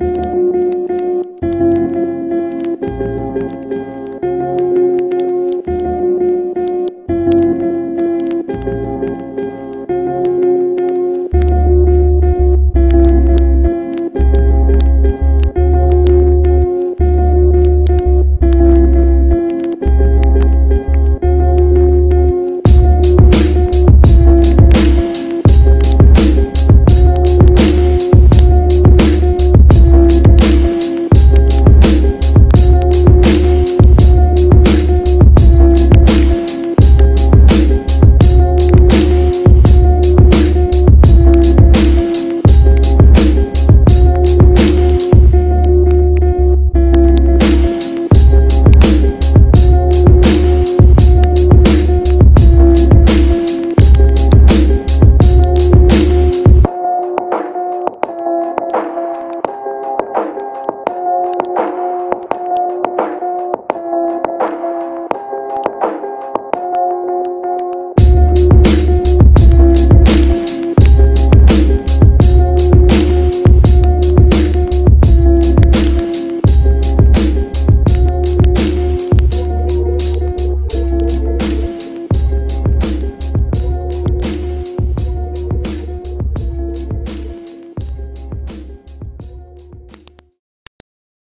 you.